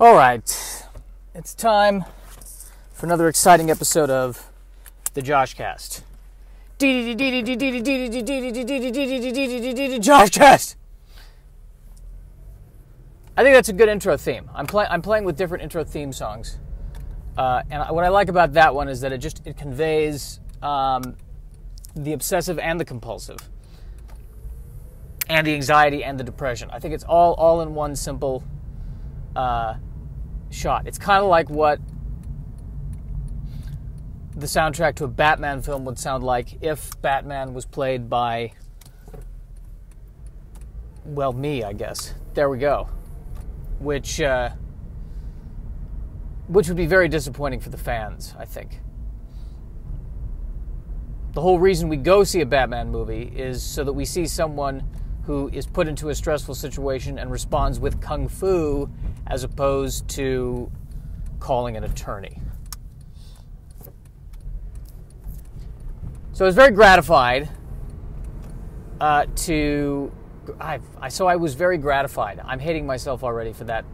All right, it's time for another exciting episode of the Josh Cast. Josh Cast. I think that's a good intro theme. I'm playing. I'm playing with different intro theme songs, uh, and what I like about that one is that it just it conveys um, the obsessive and the compulsive, and the anxiety and the depression. I think it's all all in one simple uh, shot. It's kind of like what the soundtrack to a Batman film would sound like if Batman was played by, well, me, I guess. There we go. Which, uh, which would be very disappointing for the fans, I think. The whole reason we go see a Batman movie is so that we see someone who is put into a stressful situation and responds with kung fu as opposed to calling an attorney. So I was very gratified uh, to. I, I, so I was very gratified. I'm hating myself already for that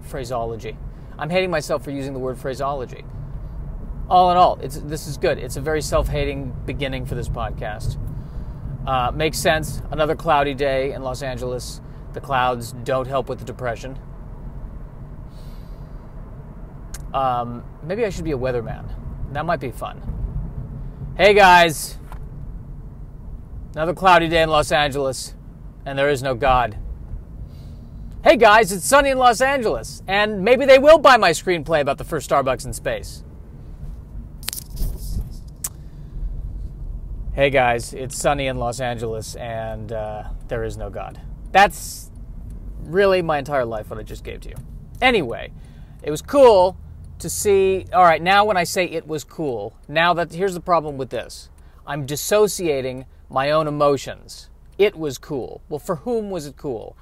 phraseology. I'm hating myself for using the word phraseology. All in all, it's, this is good. It's a very self hating beginning for this podcast. Uh, makes sense. Another cloudy day in Los Angeles. The clouds don't help with the depression. Um, maybe I should be a weatherman. That might be fun. Hey guys, another cloudy day in Los Angeles, and there is no God. Hey guys, it's sunny in Los Angeles, and maybe they will buy my screenplay about the first Starbucks in space. Hey guys, it's sunny in Los Angeles, and uh, there is no God. That's really my entire life, what I just gave to you. Anyway, it was cool to see. All right, now when I say it was cool, now that here's the problem with this I'm dissociating my own emotions. It was cool. Well, for whom was it cool?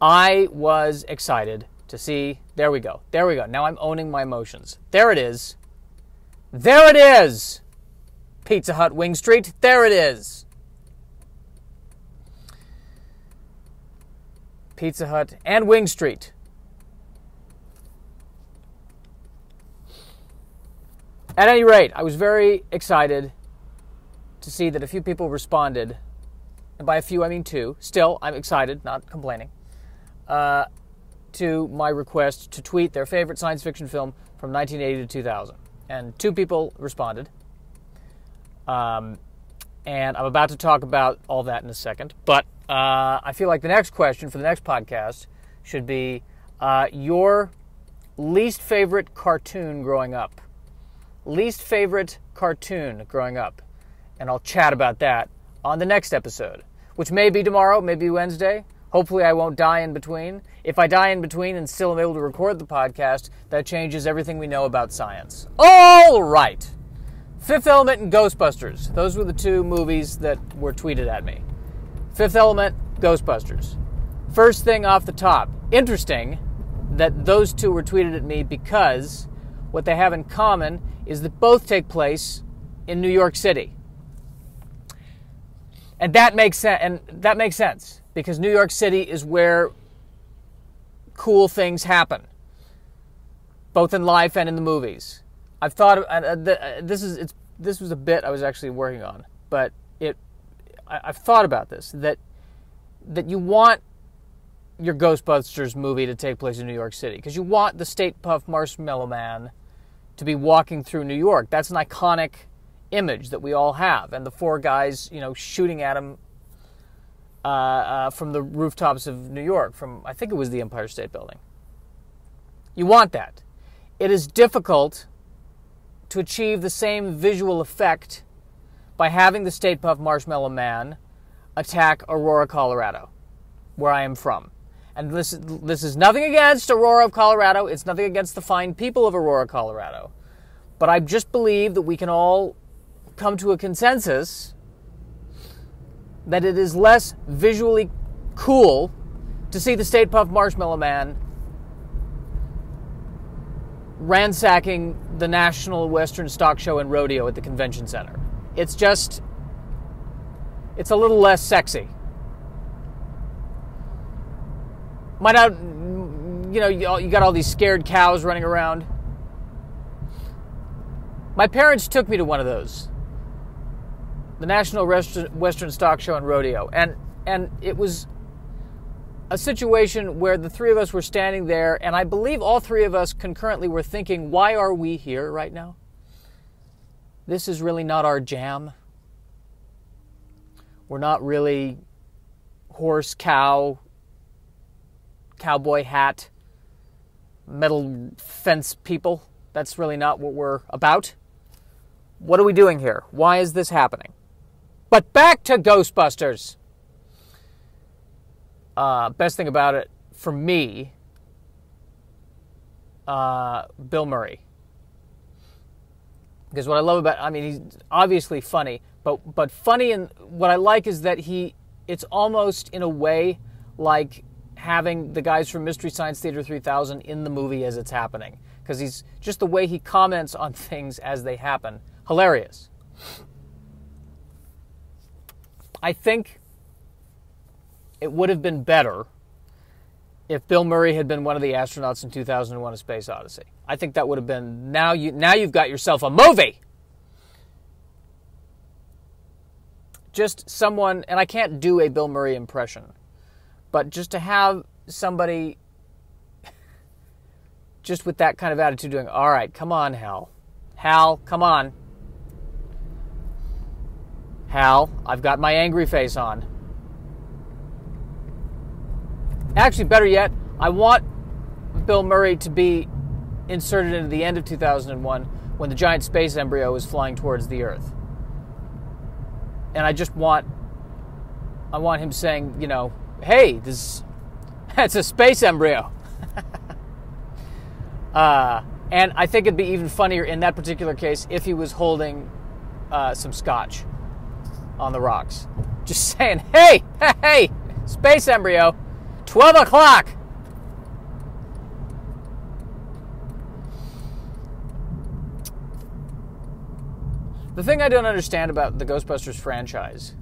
I was excited to see. There we go. There we go. Now I'm owning my emotions. There it is. There it is. Pizza Hut Wing Street. There it is. Pizza Hut and Wing Street. At any rate, I was very excited to see that a few people responded. And by a few, I mean two. Still, I'm excited, not complaining, uh, to my request to tweet their favorite science fiction film from 1980 to 2000. And two people responded. Um, and I'm about to talk about all that in a second. But uh, I feel like the next question for the next podcast should be uh, your least favorite cartoon growing up least favorite cartoon growing up. And I'll chat about that on the next episode, which may be tomorrow, maybe Wednesday. Hopefully, I won't die in between. If I die in between and still am able to record the podcast, that changes everything we know about science. All right. Fifth Element and Ghostbusters. Those were the two movies that were tweeted at me. Fifth Element, Ghostbusters. First thing off the top, interesting that those two were tweeted at me because what they have in common is that both take place in New York City. And that makes sense and that makes sense because New York City is where cool things happen. Both in life and in the movies. I've thought of, uh, this is this was a bit I was actually working on, but it I, I've thought about this that that you want your Ghostbusters movie to take place in New York City because you want the Stay Puft Marshmallow Man to be walking through New York. That's an iconic image that we all have, and the four guys, you know, shooting at him uh, uh, from the rooftops of New York, from I think it was the Empire State Building. You want that. It is difficult to achieve the same visual effect by having the Stay Puft Marshmallow Man attack Aurora, Colorado, where I am from. And this, this is nothing against Aurora, of Colorado. It's nothing against the fine people of Aurora, Colorado. But I just believe that we can all come to a consensus that it is less visually cool to see the Stay Puft Marshmallow Man ransacking the National Western Stock Show and Rodeo at the Convention Center. It's just, it's a little less sexy. Might not, you know, you, got all these scared cows running around. My parents took me to one of those, the National Western Stock Show and Rodeo, and and it was a situation where the three of us were standing there, and I believe all three of us concurrently were thinking, why are we here right now? This is really not our jam. We're not really horse, cow, cowboy hat, metal fence people. That's really not what we're about. What are we doing here? Why is this happening? But back to Ghostbusters. Uh, best thing about it for me, uh, Bill Murray. Because what I love about, I mean, he's obviously funny, but but funny and what I like is that he, it's almost in a way like having the guys from Mystery Science Theater 3000 in the movie as it's happening. Because he's just the way he comments on things as they happen, hilarious. I think it would have been better if Bill Murray had been one of the astronauts in 2001: A Space Odyssey. I think that would have been now you now you've got yourself a movie. Just someone, and I can't do a Bill Murray impression, but just to have somebody just with that kind of attitude doing, all right, come on, Hal. Hal, come on. Hal, I've got my angry face on. Actually, better yet, I want Bill Murray to be inserted into the end of 2001 when the giant space embryo is flying towards the Earth. And I just want, I want him saying, you know, hey, this, that's a space embryo. uh, and I think it'd be even funnier in that particular case if he was holding uh, some scotch on the rocks. Just saying, hey, hey, space embryo. 12 o'clock. The thing I don't understand about the Ghostbusters franchise,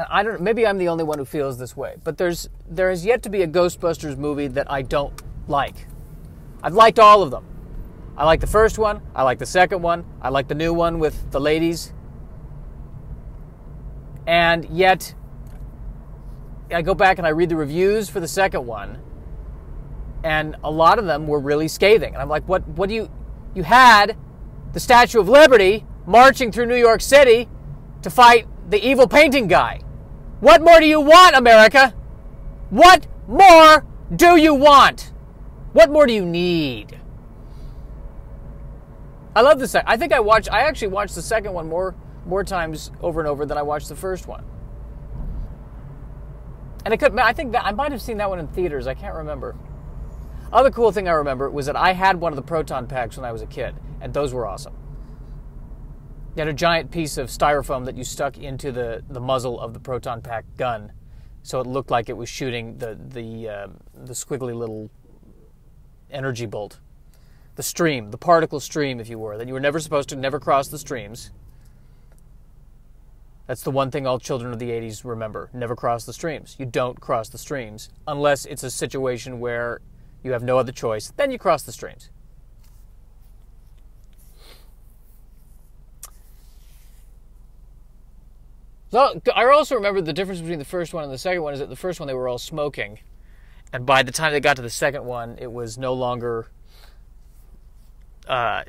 and I don't maybe I'm the only one who feels this way, but there's there has yet to be a Ghostbusters movie that I don't like. I've liked all of them. I like the first one, I like the second one, I like the new one with the ladies. And yet I go back and I read the reviews for the second one, and a lot of them were really scathing. And I'm like, what? What do you? You had the Statue of Liberty marching through New York City to fight the evil painting guy. What more do you want, America? What more do you want? What more do you need? I love the second. I think I watched. I actually watched the second one more more times over and over than I watched the first one. And I could, I think that I might have seen that one in theaters. I can't remember. Other cool thing I remember was that I had one of the proton packs when I was a kid, and those were awesome. You had a giant piece of styrofoam that you stuck into the, the muzzle of the proton pack gun, so it looked like it was shooting the the uh, the squiggly little energy bolt, the stream, the particle stream, if you were. That you were never supposed to never cross the streams. That's the one thing all children of the 80s remember never cross the streams. You don't cross the streams unless it's a situation where you have no other choice, then you cross the streams. I also remember the difference between the first one and the second one is that the first one they were all smoking, and by the time they got to the second one, it was no longer. Uh,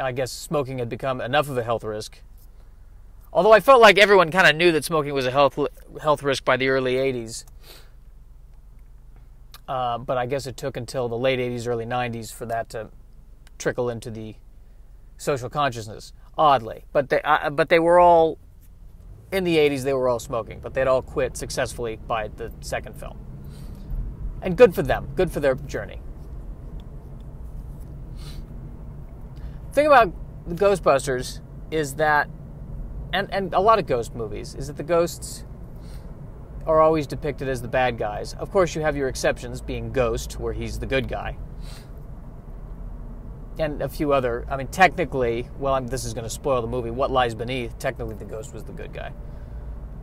I guess smoking had become enough of a health risk Although I felt like everyone kind of knew that smoking was a health health risk by the early 80s. Uh, but I guess it took until the late 80s, early 90s for that to trickle into the social consciousness. Oddly, but they uh, but they were all in the 80s. They were all smoking, but they'd all quit successfully by the second film. And good for them. Good for their journey. The thing about the Ghostbusters is that and and a lot of ghost movies is that the ghosts are always depicted as the bad guys. Of course, you have your exceptions, being Ghost, where he's the good guy, and a few other. I mean, technically, well, I'm, this is going to spoil the movie. What lies beneath? Technically, the ghost was the good guy.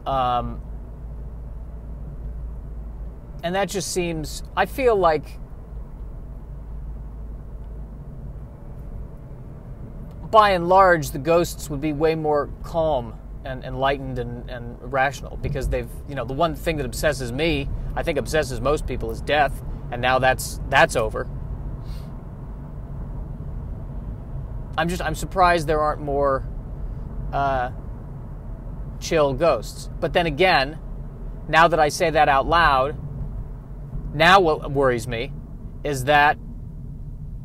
Um, and that just seems. I feel like. By and large, the ghosts would be way more calm and enlightened and, and rational because they've, you know, the one thing that obsesses me, I think obsesses most people, is death, and now that's that's over. I'm just I'm surprised there aren't more uh, chill ghosts. But then again, now that I say that out loud, now what worries me is that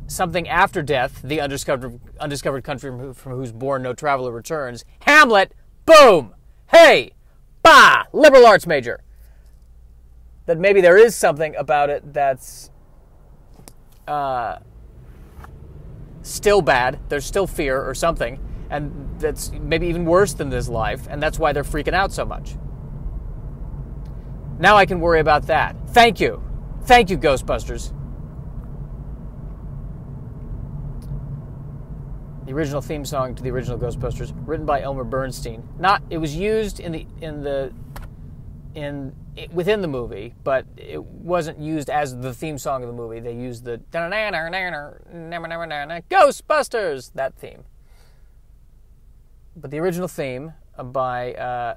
something after death, the undiscovered undiscovered country from, whose bourn no traveler returns, Hamlet, boom, hey, bah, liberal arts major. That maybe there is something about it that's uh, still bad. There's still fear or something, and that's maybe even worse than this life, and that's why they're freaking out so much. Now I can worry about that. Thank you. Thank you, Ghostbusters. The original theme song to the original Ghostbusters, written by Elmer Bernstein. Not it was used in the in the in within the movie, but it wasn't used as the theme song of the movie. They used the Ghostbusters that theme. But the original theme by uh,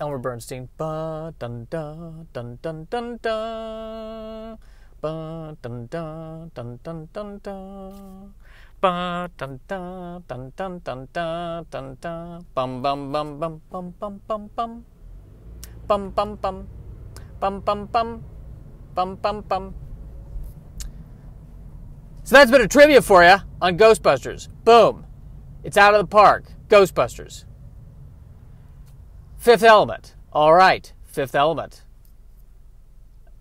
Elmer Bernstein. Ba dun dun dun dun dun dun. Ba dun dun dun dun dun dun. Ba dun dun dun dun dun dun dun dun. Bum bum bum bum bum bum bum bum. Bum bum bum. Bum bum bum. Bum bum bum. So that's been a trivia for you on Ghostbusters. Boom. It's out of the park. Ghostbusters. Fifth Element. All right, Fifth Element.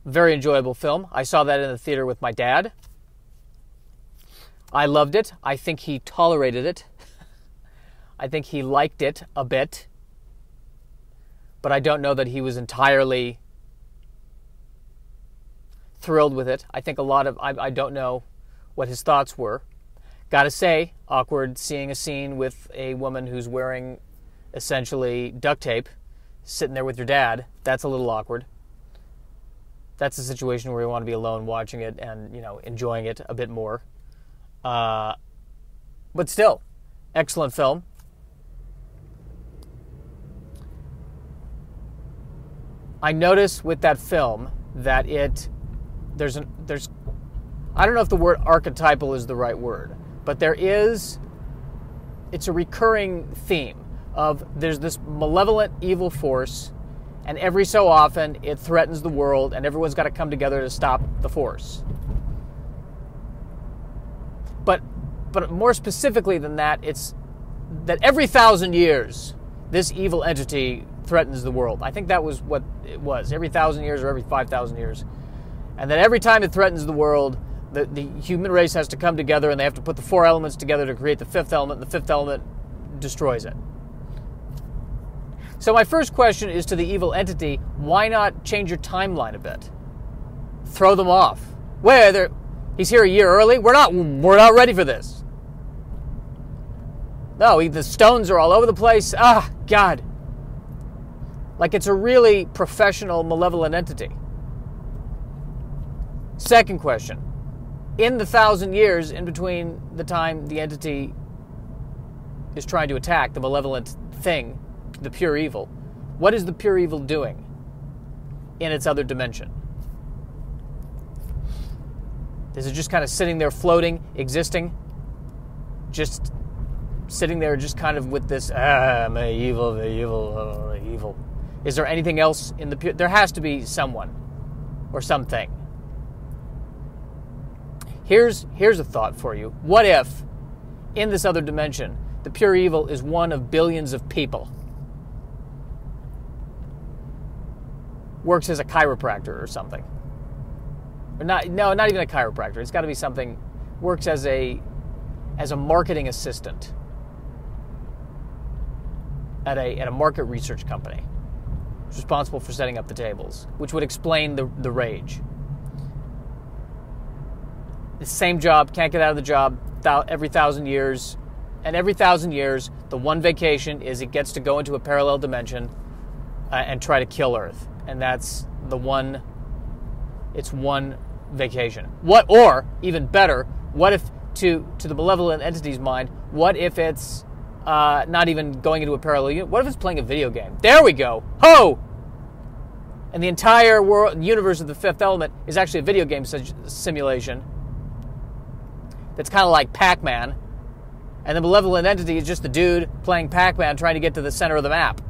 Very enjoyable film. I saw that in the theater with my dad. I loved it. I think he tolerated it. I think he liked it a bit. But I don't know that he was entirely thrilled with it. I think a lot of, I, I don't know what his thoughts were. Gotta say, awkward seeing a scene with a woman who's wearing essentially duct tape sitting there with your dad. That's a little awkward. That's a situation where you want to be alone watching it and, you know, enjoying it a bit more. Uh, but still, excellent film. I notice with that film that it there's an there's I don't know if the word archetypal is the right word, but there is it's a recurring theme of there's this malevolent evil force and every so often it threatens the world and everyone's got to come together to stop the force. But but more specifically than that it's that every thousand years this evil entity threatens the world i think that was what it was every thousand years or every 5000 years and then every time it threatens the world the, the human race has to come together and they have to put the four elements together to create the fifth element and the fifth element destroys it so, my first question is to the evil entity why not change your timeline a bit? Throw them off. Wait, he's here a year early? We're not, we're not ready for this. No, the stones are all over the place. Ah, God. Like it's a really professional, malevolent entity. Second question In the thousand years in between the time the entity is trying to attack the malevolent thing the pure evil. What is the pure evil doing in its other dimension? Is it just kind of sitting there floating, existing? Just sitting there, just kind of with this, ah, my evil, the evil, oh, evil. Is there anything else in the pure? There has to be someone or something. Here's, here's a thought for you. What if, in this other dimension, the pure evil is one of billions of people? works as a chiropractor or something. Or not, no, not even a chiropractor. It's got to be something works as a as a marketing assistant at a at a market research company. It's responsible for setting up the tables, which would explain the the rage. The same job, can't get out of the job every thousand years, and every thousand years, the one vacation is it gets to go into a parallel dimension uh, and try to kill Earth and that's the one it's one vacation. What or even better, what if to to the malevolent entity's mind, what if it's uh, not even going into a parallel universe? What if it's playing a video game? There we go. Ho! And the entire world universe of the Fifth Element is actually a video game simulation. That's kind of like Pac-Man, and the malevolent entity is just the dude playing Pac-Man trying to get to the center of the map.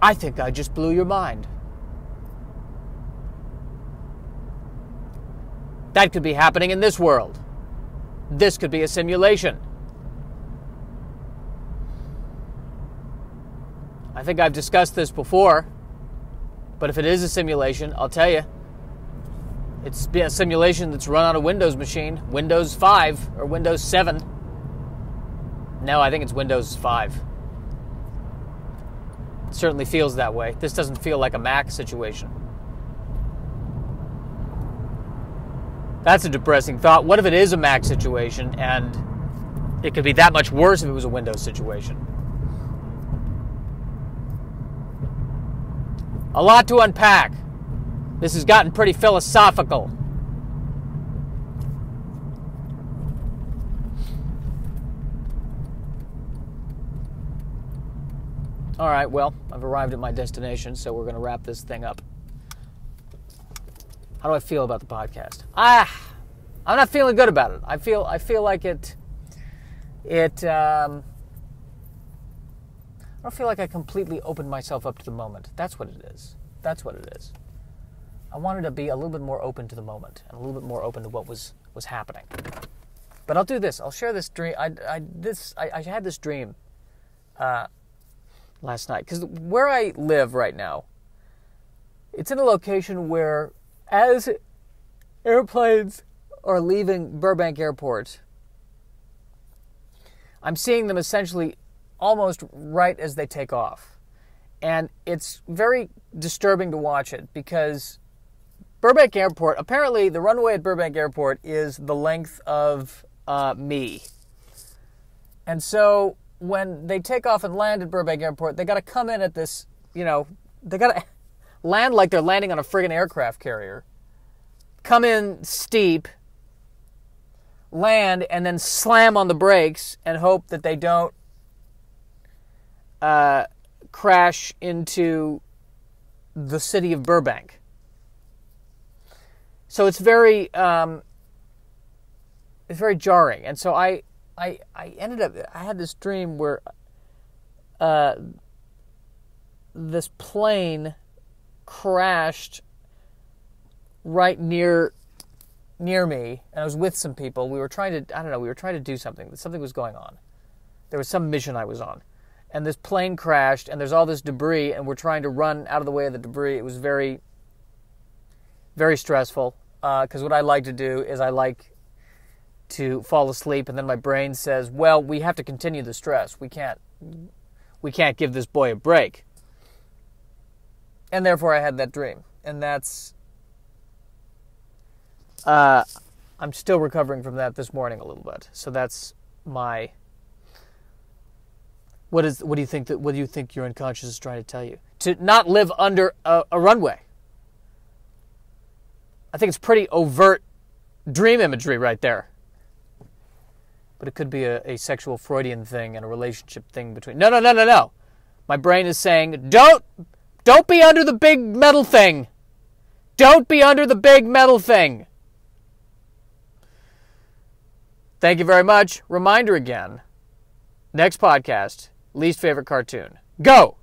I think I just blew your mind. That could be happening in this world. This could be a simulation. I think I've discussed this before, but if it is a simulation, I'll tell you. It's a simulation that's run on a Windows machine, Windows 5 or Windows 7. No, I think it's Windows 5 It certainly feels that way. This doesn't feel like a Mac situation. That's a depressing thought. What if it is a Mac situation and it could be that much worse if it was a Windows situation? A lot to unpack. This has gotten pretty philosophical. All right, well, I've arrived at my destination, so we're going to wrap this thing up. How do I feel about the podcast? Ah, I'm not feeling good about it. I feel I feel like it it um, I don't feel like I completely opened myself up to the moment. That's what it is. That's what it is. I wanted to be a little bit more open to the moment and a little bit more open to what was was happening. But I'll do this. I'll share this dream. I, I this I, I had this dream. Uh, last night because where I live right now, it's in a location where as airplanes are leaving Burbank Airport, I'm seeing them essentially almost right as they take off. And it's very disturbing to watch it because Burbank Airport, apparently, the runway at Burbank Airport is the length of uh, me. And so when they take off and land at Burbank Airport, they got to come in at this, you know, they got to land like they're landing on a friggin' aircraft carrier, come in steep, land, and then slam on the brakes and hope that they don't uh, crash into the city of Burbank. So it's very, um, it's very jarring, and so I I I ended up I had this dream where uh, this plane crashed right near near me and I was with some people. We were trying to I don't know, we were trying to do something. Something was going on. There was some mission I was on. And this plane crashed and there's all this debris and we're trying to run out of the way of the debris. It was very very stressful because uh, what I like to do is I like to fall asleep and then my brain says, "Well, we have to continue the stress. We can't we can't give this boy a break." And therefore I had that dream. And that's uh, I'm still recovering from that this morning a little bit. So that's my what is what do you think that what do you think your unconscious is trying to tell you? To not live under a, a runway. I think it's pretty overt dream imagery right there but it could be a, a sexual Freudian thing and a relationship thing between. No, no, no, no, no. My brain is saying, don't, don't be under the big metal thing. Don't be under the big metal thing. Thank you very much. Reminder again. Next podcast, least favorite cartoon. Go!